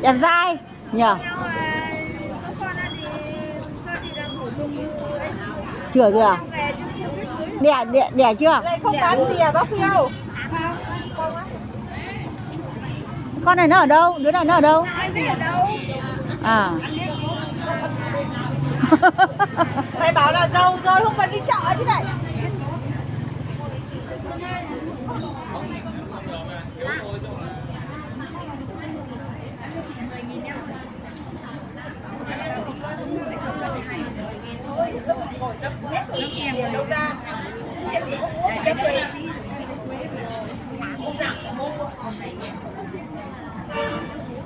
đẹp dai. Nhờ. Ấy. chưa chưa. đẻ đẻ đẻ chưa? Không bán à con này nó ở đâu? Đứa này nó ở đâu? À. Mày bảo là giàu rồi không cần đi chợ chứ này.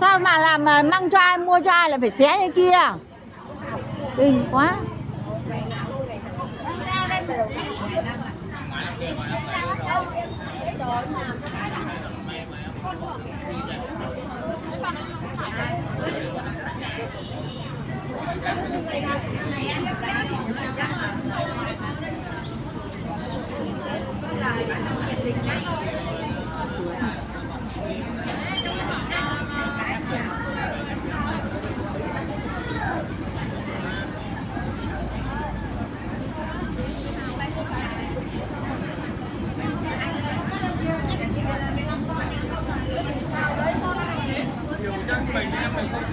Sao mà làm mà mang cho ai, mua cho ai là phải xé như kia? Kinh quá.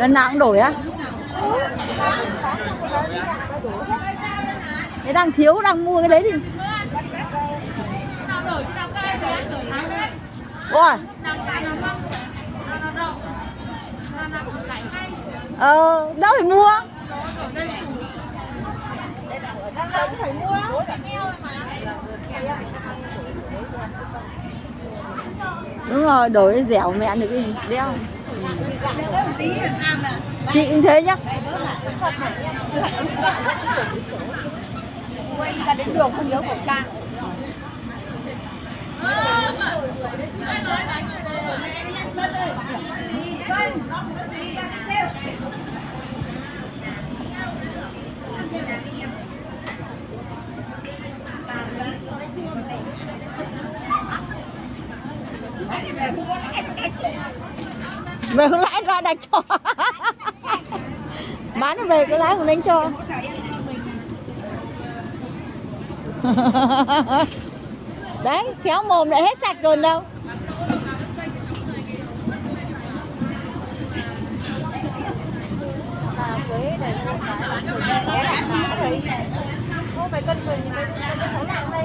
lần nào cũng đổi á? Thế đang thiếu đang mua cái đấy thì Ôi. Ờ, đâu phải mua. Phải mua. Đúng rồi, đổi dẻo mẹ được cái gì. Đeo. Chị cũng thế nhá Quay ra đến đường không nhớ khẩu trang. ai nói đánh Về không lãi ra đánh cho. Bán về cứ lãi không đánh cho. Đấy, khéo mồm lại hết sạch rồi đâu. Cô phải cân người thì tôi thấy nặng đây.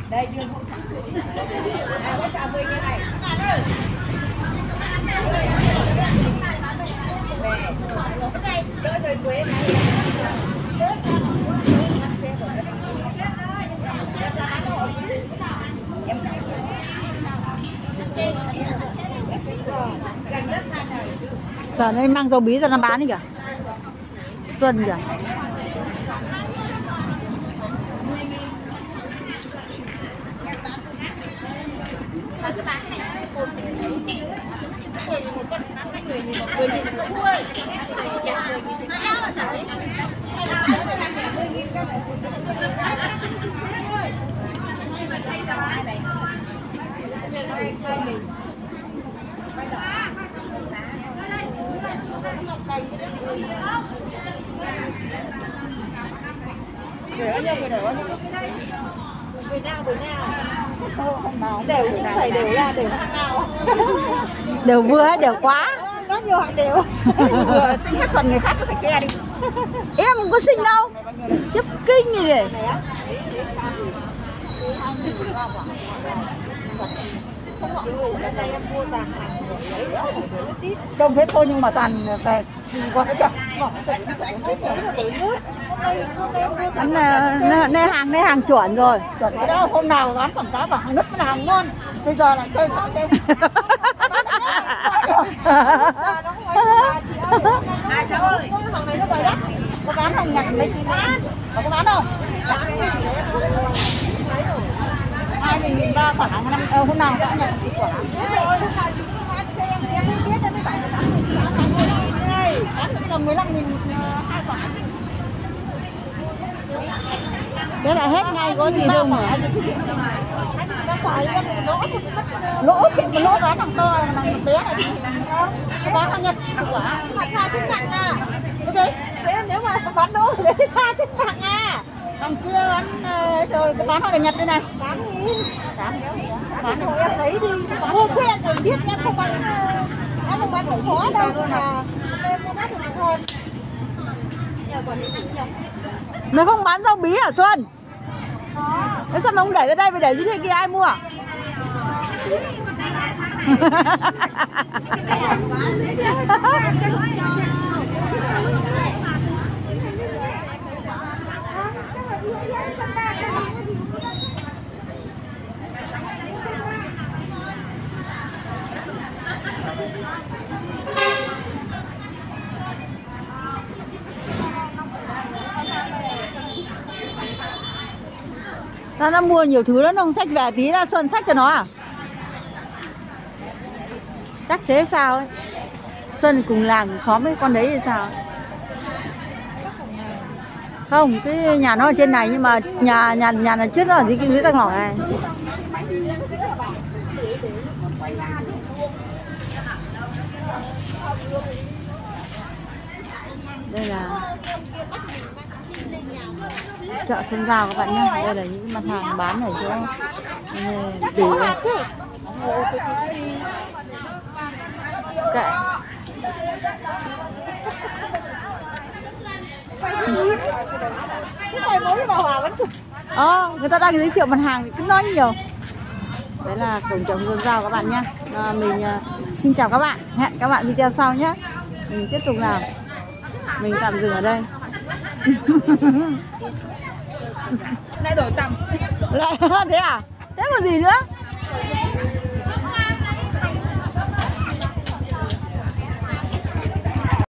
Đây dương hỗ trợ. À, hỗ trợ 10 cái này. Bạn ơi. Về. Đỡ rồi quế này. Giờ đây mang dầu bí ra nó bán đi kìa Xuân kìa Mà cứ bán cái này một để lấy. Mười nghìn một mua. Nó đau là chả lấy. Đây, để để người nào người nào đều cũng phải đều ra đều hàng nào đều vừa đều quá nó nhiều hàng đều. Vừa sinh hết phần người khác cứ phải che đi. Em không có sinh đâu. Tiếp kinh như vậy trông thế thôi nhưng mà toàn về có cái chậm. Hắn ờ, nê hàng nê hàng chuẩn rồi. Chuẩn cái đó hôm nào bán quảng cáo bảo hàng nứt là hàng ngon. Bây giờ lại chơi khác đây à cháu ơi hàng này nó vậy đó hàng nhặt mấy chị bán. Có bán không? Hai mươi nghìn ba quả năm ờ, hôm nào đã nhặt một quả. Thế là hết ngay có gì đâu mà. Lỗ thì mà lỗ bán thằng to thằng bé này thì bán thằng nhật quả. Tha chức nặng à. Ok nếu mà bán lỗ thì tha chức nặng à. Thằng kia bán ờ, rồi cái bán họ nhật đây này. Tám nghìn tám bán của em lấy đi. mua quen rồi biết em không bán ờ, em không bán cũng khó đâu mà em mua đắt được thôi. Mày không bán rau bí hả Xuân? Thế sao mày không để ra đây, mày để dưới thế kia ai mua? Sao nó mua nhiều thứ lắm, ông sách về tí là Xuân sách cho nó à? Chắc thế sao ấy? Xuân cùng làng cùng xóm với con đấy thì sao? Không, cái nhà nó ở trên này nhưng mà nhà nhà nhà là trước nó ở dưới cái dưới tầng ngõ này. Đây là chợ Xuân Giao các bạn nhé. Đây là những mặt hàng bán ở chỗ ừ, đủ kệ. Ờ người ta đang giới thiệu mặt hàng thì cứ nói nhiều. Đấy là cổng chợ Xuân Giao các bạn nhé. À, mình ờ, xin chào các bạn. Hẹn các bạn video sau nhé. Mình tiếp tục làm mình tạm dừng ở đây lại đổi tầm. Lại thế à? Thế còn gì nữa